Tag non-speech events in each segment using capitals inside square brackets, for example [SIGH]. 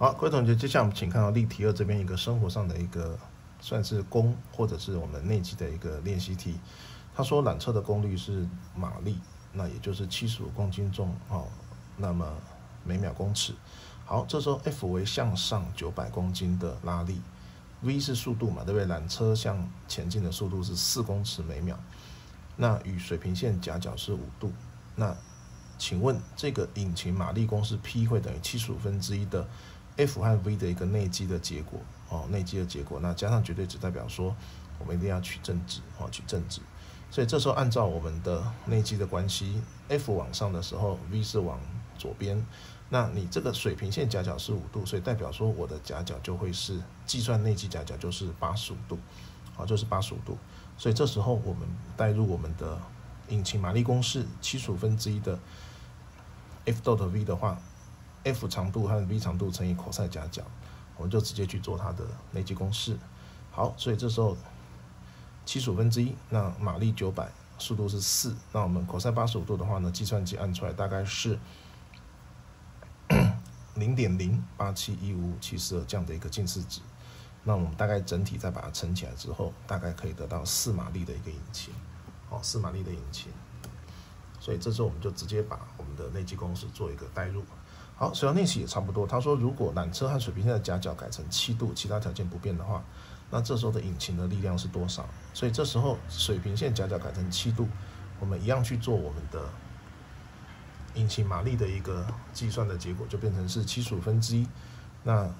好，各位同学，接下来我们请看到例题二这边一个生活上的一个算是功或者是我们内积的一个练习题。他说缆车的功率是马力，那也就是七十五公斤重哦，那么每秒公尺。好，这时候 F 为向上九百公斤的拉力，V 是速度嘛，对不对？缆车向前进的速度是四公尺每秒，那与水平线夹角是五度。那请问这个引擎马力公式 P 会等于七十五分之一的？F 和 V 的一个内积的结果哦，内积的结果，那加上绝对值代表说，我们一定要取正值哦，取正值。所以这时候按照我们的内积的关系，F 往上的时候，V 是往左边。那你这个水平线夹角是五度，所以代表说我的夹角就会是计算内积夹角就是八十五度，好，就是八十五度。所以这时候我们代入我们的引擎马力公式七十五分之一的 F dot V 的话。F 长度和 V 长度乘以 cos 夹角，我们就直接去做它的内积公式。好，所以这时候七十五分之一，那马力九百，速度是四，那我们 cos 八十五度的话呢，计算机按出来大概是 [COUGHS] 零点零八七一五五七四这样的一个近似值。那我们大概整体再把它乘起来之后，大概可以得到四马力的一个引擎。哦，四马力的引擎。所以这时候我们就直接把我们的内积公式做一个代入。好，水上练习也差不多。他说，如果缆车和水平线的夹角改成七度，其他条件不变的话，那这时候的引擎的力量是多少？所以这时候水平线夹角改成七度，我们一样去做我们的引擎马力的一个计算的结果，就变成是七十五分之一。那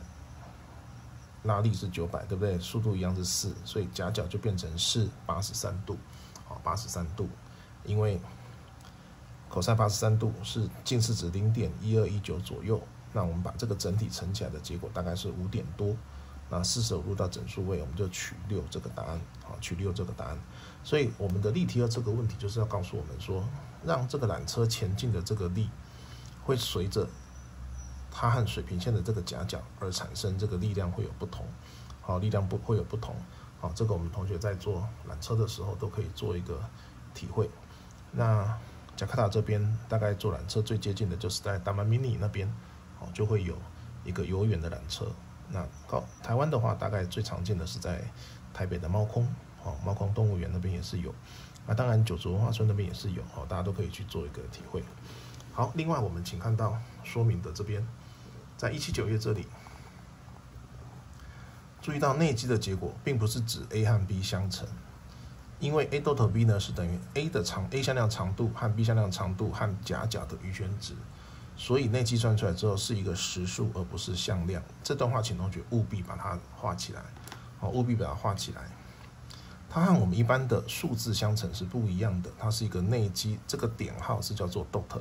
拉力是九百，对不对？速度一样是四，所以夹角就变成是八十三度。好，八十三度，因为。Cos 八十三度是近似值零点一二一九左右，那我们把这个整体乘起来的结果大概是五点多，那四舍五入到整数位，我们就取六这个答案，好，取六这个答案。所以我们的例题二这个问题就是要告诉我们说，让这个缆车前进的这个力，会随着它和水平线的这个夹角而产生这个力量会有不同，好，力量不会有不同，好，这个我们同学在做缆车的时候都可以做一个体会，那。加卡塔这边大概坐缆车最接近的就是在达曼 mini 那边，哦，就会有一个游园的缆车。那高台湾的话，大概最常见的是在台北的猫空，哦，猫空动物园那边也是有。那当然九族文化村那边也是有，哦，大家都可以去做一个体会。好，另外我们请看到说明的这边，在一七九页这里，注意到内积的结果，并不是指 A 和 B 相乘。因为 a dot b 呢是等于 a 的长 a 向量长度和 b 向量长度和夹角的余弦值，所以内计算出来之后是一个实数而不是向量。这段话请同学务必把它画起来，好，务必把它画起来。它和我们一般的数字相乘是不一样的，它是一个内积，这个点号是叫做 dot，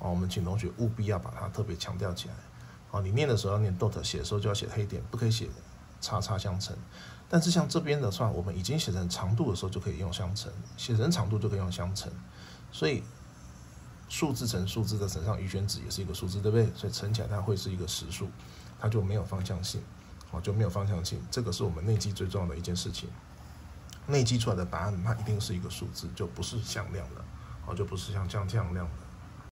哦，我们请同学务必要把它特别强调起来。哦，你念的时候要念 dot，写的时候就要写黑点，不可以写叉叉相乘。但是像这边的话，我们已经写成长度的时候就可以用相乘，写成长度就可以用相乘，所以数字乘数字的乘上余弦值也是一个数字，对不对？所以乘起来它会是一个实数，它就没有方向性，哦，就没有方向性。这个是我们内积最重要的一件事情，内积出来的答案它一定是一个数字，就不是向量的，哦，就不是像这样这样量的。